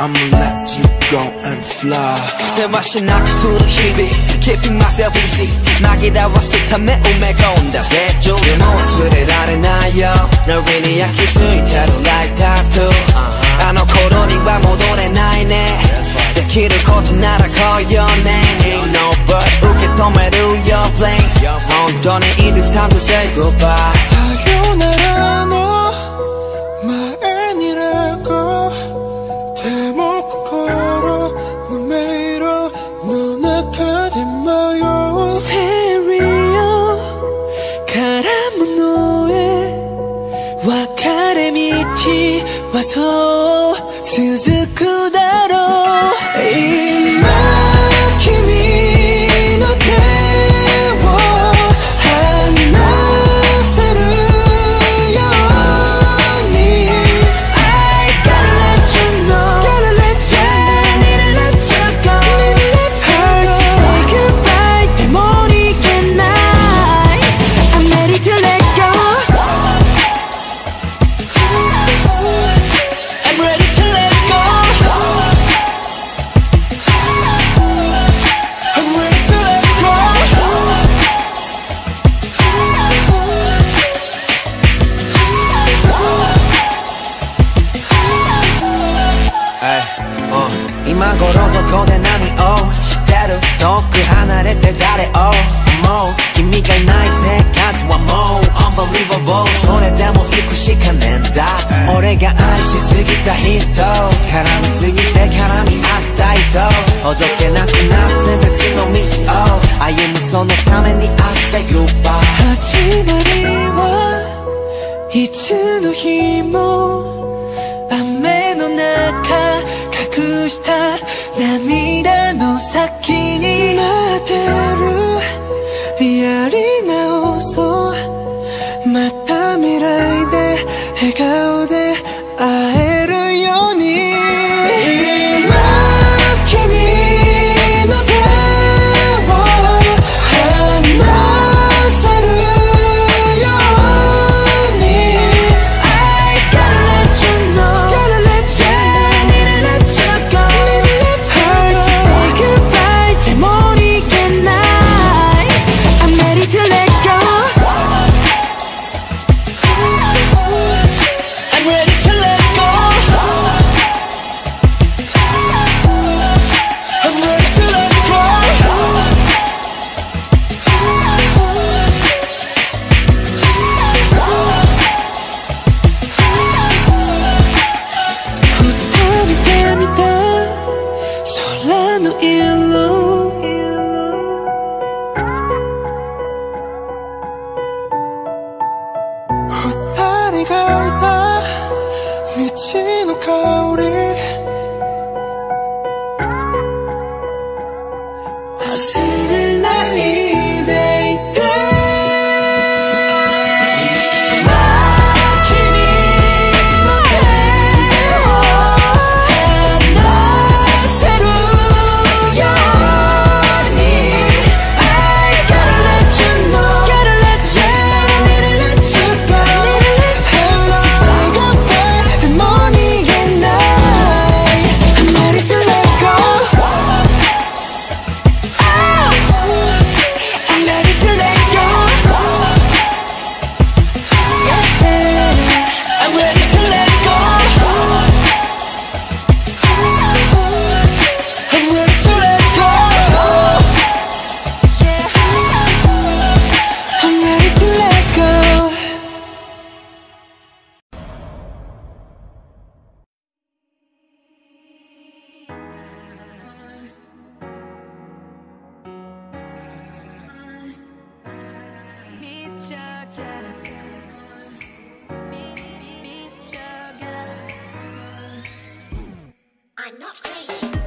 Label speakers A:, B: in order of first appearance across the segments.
A: I'ma let you go and fly
B: 새 맛이 나게 술을 희비 깊이 맛에 비지 나기다 왔을 탐에 오메가 온다 대조 내 모습을 아래나요 널 위니 약힐 수 있도록 like tattoo 아너 코로니와 모도의 나이네 내 길을 걷어 날아가요네 Ain't no but 웃게 도매루 your plane 엉덩이 it is time to say goodbye
C: 사요나 마
D: 서 今頃
C: そこで何をしてる
B: 遠く離れて誰を？思う君がいない生活はもう Unbelievable それでも行くしかねえんだ。俺が愛しすぎた人絡みすぎて絡み合った人。ほどけなくなって別の道を。歩むそのために I say goodbye
D: 始まりはいつの日もした涙の先に
C: 待ってる。やり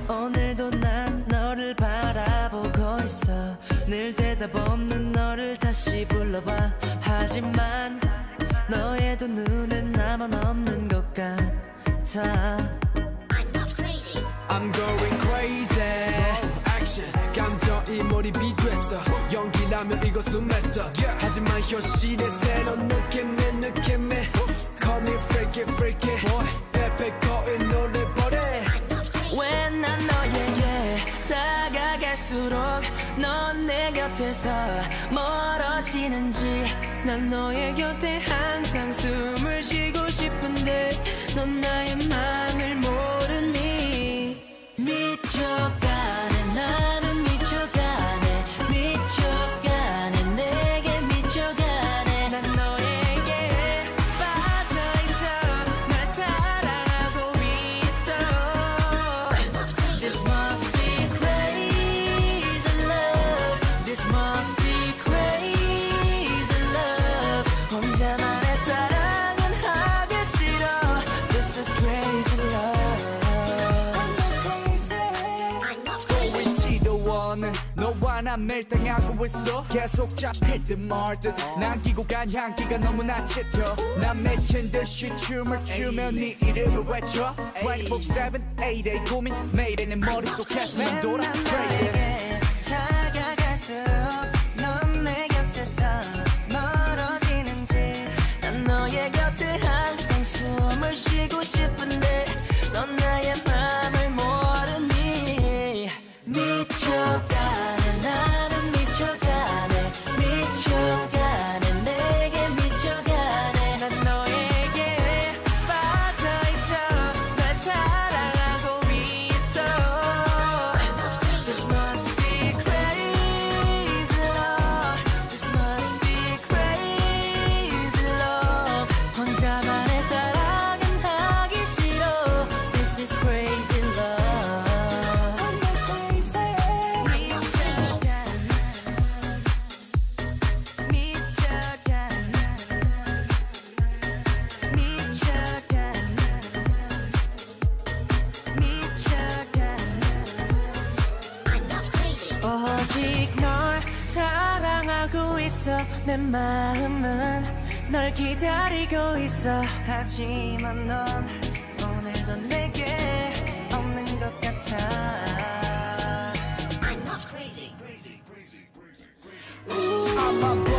D: 오늘도 난 너를 바라보고 있어. 늘
C: 대답 없는 너를 다시 불러봐. 하지만 너의 두 눈엔 나만 없는 것 같아.
A: I'm going crazy. Action. 감정이 몰입이 됐어. 연기라면 이거 숨했어. 하지만 현실의 새로운 느낌에 느낌에. Call me freaky freaky. Boy 페페코인
C: 갈수록 넌 내 곁에서 멀어지는지. 난 너의 곁에 항상 숨을 쉬고 싶은데 넌 나의 맘을 모르니. 미쳐 난
E: 매일 당하고 있어. 계속 잡힐 듯말 듯. 남기고 간 향기가 너무나 짙어 난 미친 듯이 춤을 추며 네 이름을 외쳐. 24-7 8의 고민 매일의 내 머릿속에서 난 돌아 crazy
C: 오직 널 사랑하고 있어. 내 마음은 널 기다리고 있어. 하지만 넌 오늘도 내게 없는 것 같아.
E: 아마 봐 오직